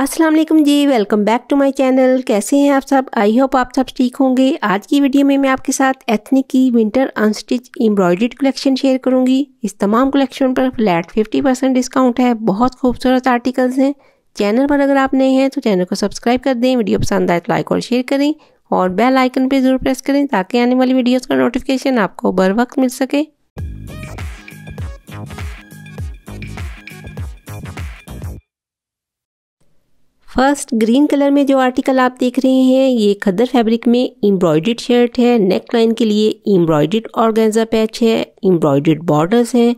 अस्सलाम वालेकुम जी welcome back to my channel कैसे हैं आप सब? आई होप आप सब ठीक होंगे। आज की वीडियो में मैं आपके साथ एथनिक की winter unstitch embroidered collection share करूँगी। इस तमाम कलेक्शन पर फ्लैट 50 परसेंट डिस्काउंट है। बहुत खूबसूरत आर्टिकल्स हैं। चैनल पर अगर आप नए हैं तो चैनल को सब्सक्राइब कर दें वीडियो पसंद आए तो लाइक और शेयर करें। और बेल आइकन पर ज़रूर प्रेस करें, ताकि आने वाली वीडियोज़ का नोटिफिकेशन आपको बर वक्त मिल सके। फ़र्स्ट ग्रीन कलर में जो आर्टिकल आप देख रहे हैं, ये खद्दर फैब्रिक में एम्ब्रॉयडर्ड शर्ट है नेक लाइन के लिए एम्ब्रॉयडर्ड ऑर्गेन्जा पैच है, एम्ब्रॉयडर्ड बॉर्डर्स हैं।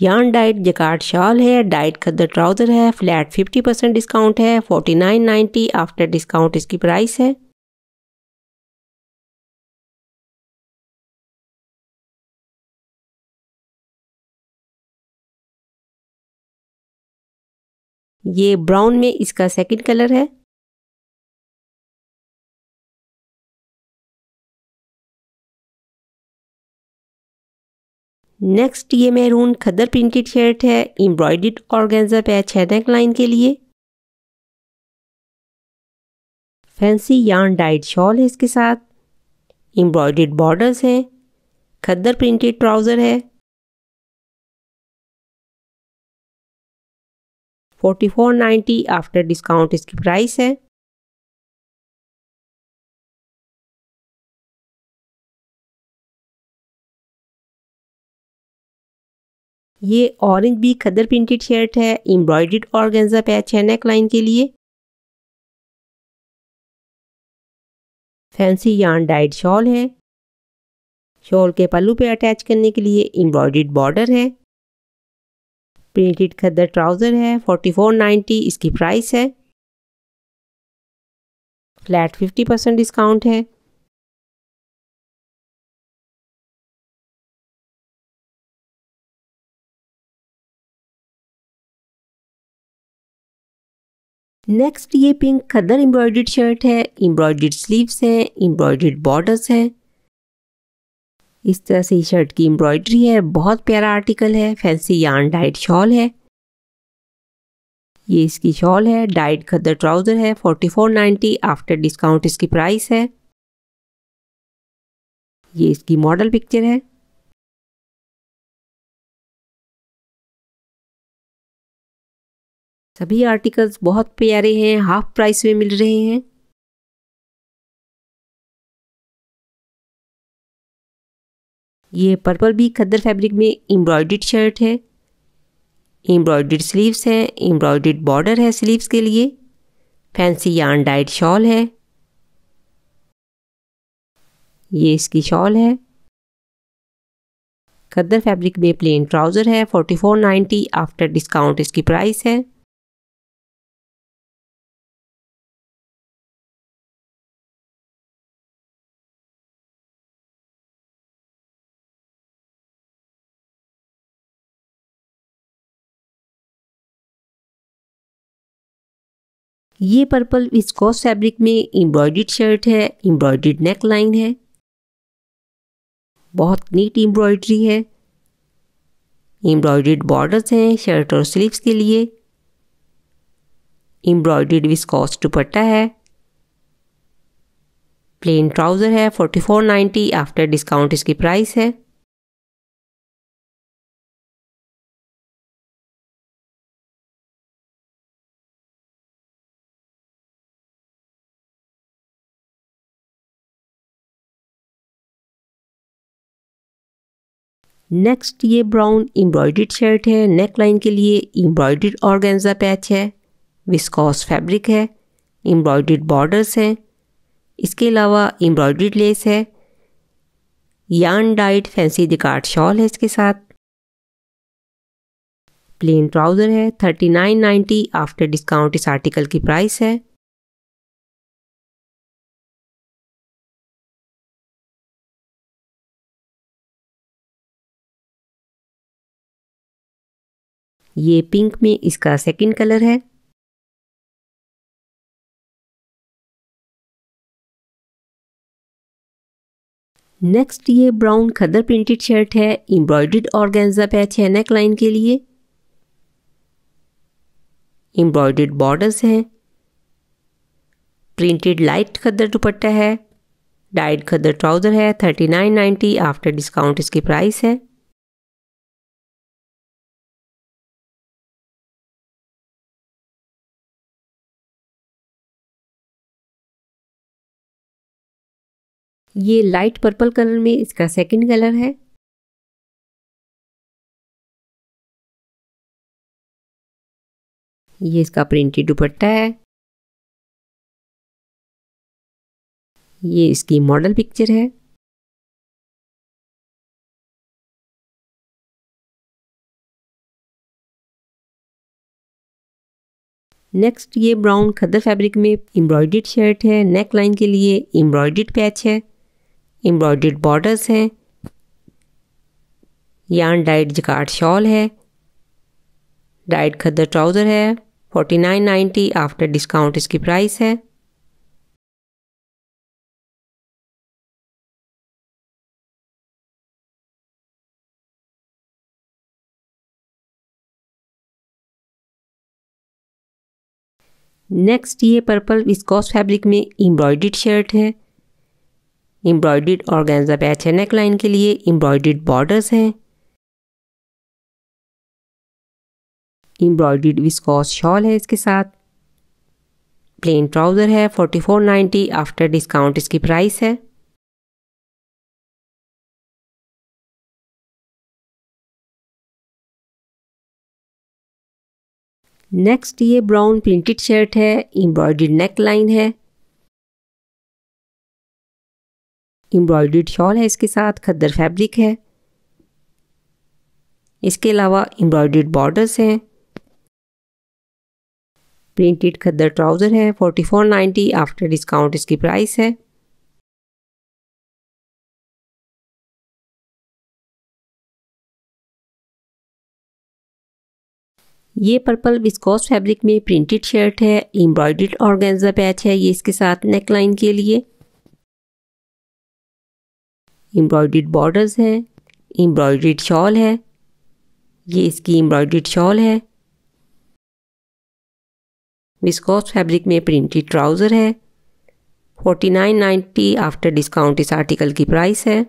यान डाइट जकार्ड शॉल है, डाइट खद्दर ट्राउज़र है, फ्लैट 50 परसेंट डिस्काउंट है 49.90 आफ्टर डिस्काउंट इसकी प्राइस है। ये ब्राउन में इसका सेकंड कलर है। नेक्स्ट ये मैरून खदर प्रिंटेड शर्ट है एम्ब्रॉयडर्ड ऑर्गेन्जा पैच है नेक लाइन के लिए। फैंसी यार्न डाइड शॉल है इसके साथ। एम्ब्रॉयडर्ड बॉर्डर्स हैं। खद्दर प्रिंटेड ट्राउज़र है। Forty four ninety after discount इसकी प्राइस है। ये ऑरेंज भी खदर प्रिंटेड शर्ट है एम्ब्रॉयडर्ड ऑर्गेन्जा पैच है नेक लाइन के लिए। फैंसी यान डाइड शॉल है। शॉल के पल्लू पे अटैच करने के लिए एम्ब्रॉयडर्ड बॉर्डर है। प्रिंटेड खद्दर ट्राउज़र है, फोर्टी फोर नाइन्टी इसकी प्राइस है। फ्लैट फिफ्टी परसेंट डिस्काउंट है। नेक्स्ट ये पिंक खद्दर एम्ब्रॉयडर्ड शर्ट है एम्ब्रॉयडर्ड स्लीव्स हैं एम्ब्रॉयडर्ड बॉर्डर्स हैं। इस तरह से शर्ट की एम्ब्रॉयडरी है, बहुत प्यारा आर्टिकल है, फैंसी यान डाइट शॉल है। ये इसकी शॉल है डाइट खदर ट्राउज़र है forty four ninety after discount इसकी प्राइस है। ये इसकी मॉडल पिक्चर है। सभी आर्टिकल्स बहुत प्यारे हैं हाफ़ प्राइस में मिल रहे हैं। ये पर्पल भी खद्दर फैब्रिक में एम्ब्रॉयडर्ड शर्ट है। एम्ब्रॉयडर्ड स्लीव्स है एम्ब्रॉयडर्ड बॉर्डर है स्लीव्स के लिए। फैंसी यान डाइड शॉल है। ये इसकी शॉल है। खद्दर फैब्रिक में प्लेन ट्राउज़र है forty four ninety after discount इसकी प्राइस है। ये पर्पल विस्कोस फैब्रिक में एम्ब्रॉयडर्ड शर्ट है, एम्ब्रॉयडर्ड नेक लाइन है। बहुत नीट एम्ब्रॉयडरी है। एम्ब्रॉयडर्ड बॉर्डर्स हैं शर्ट और स्लीव्स के लिए। एम्ब्रॉयडर्ड विस्कोस दुपट्टा है। प्लेन ट्राउज़र है, forty four ninety after discount इसकी प्राइस है। नेक्स्ट ये ब्राउन एम्ब्रॉयडर्ड शर्ट है। नेक लाइन के लिए एम्ब्रॉयडर्ड ऑर्गेन्जा पैच है। विस्कॉस फैब्रिक है। एम्ब्रॉयडर्ड बॉर्डर्स हैं। इसके अलावा एम्ब्रॉयडर्ड लेस है। यान डाइट फैंसी दिकार्ट शॉल है इसके साथ। प्लेन ट्राउज़र है। Thirty nine ninety after discount इस आर्टिकल की प्राइस है। ये पिंक में इसका सेकंड कलर है। नेक्स्ट ये ब्राउन खदर प्रिंटेड शर्ट है एम्ब्रॉयडर्ड ऑर्गेन्जा पैच है नेक लाइन के लिए। एम्ब्रॉयड बॉर्डर्स हैं। प्रिंटेड लाइट खदर दुपट्टा है। डाइड खदर ट्राउज़र है thirty nine ninety after discount इसकी प्राइस है। ये लाइट पर्पल कलर में इसका सेकंड कलर है। ये इसका प्रिंटेड दुपट्टा है। ये इसकी मॉडल पिक्चर है। नेक्स्ट ये ब्राउन खदर फैब्रिक में एम्ब्रॉयड शर्ट है। नेक लाइन के लिए एम्ब्रॉयडेड पैच है। एम्ब्रॉयड बॉर्डर्स हैं। यान डाइट जकार्ड शॉल है। डाइट खद्दर ट्राउज़र है। Forty nine ninety after discount इसकी प्राइस है। नेक्स्ट ये पर्पल विस्कॉस फैब्रिक में एम्ब्रॉयड शर्ट है। एम्ब्रॉयड ऑर्गेन्जा पैच है नेक लाइन के लिए एम्ब्रॉयड बॉर्डर्स हैं। एम्ब्रॉयड विस्कॉस शॉल है इसके साथ। प्लेन ट्राउज़र है forty four ninety after discount इसकी प्राइस है। नेक्स्ट ये ब्राउन प्रिंटेड शर्ट है एम्ब्रॉयड नेक लाइन है। एम्ब्रॉयड शॉल है इसके साथ, खद्दर फैब्रिक है। इसके अलावा एम्ब्रॉयड बॉर्डर्स हैं। प्रिंटेड खद्दर ट्राउज़र है, forty four ninety after discount इसकी प्राइस है। ये पर्पल विस्कोस फैब्रिक में प्रिंटेड शर्ट है एम्ब्रॉयड ऑर्गेन्जा पैच है ये इसके साथ नेक लाइन के लिए। एम्ब्रॉयड बॉर्डर्स हैं एम्ब्रॉयड शॉल है, ये इसकी एम्ब्रॉयड शॉल है। विस्कोस फैब्रिक में प्रिंटेड ट्राउज़र है forty nine ninety after discount इस आर्टिकल की प्राइस है।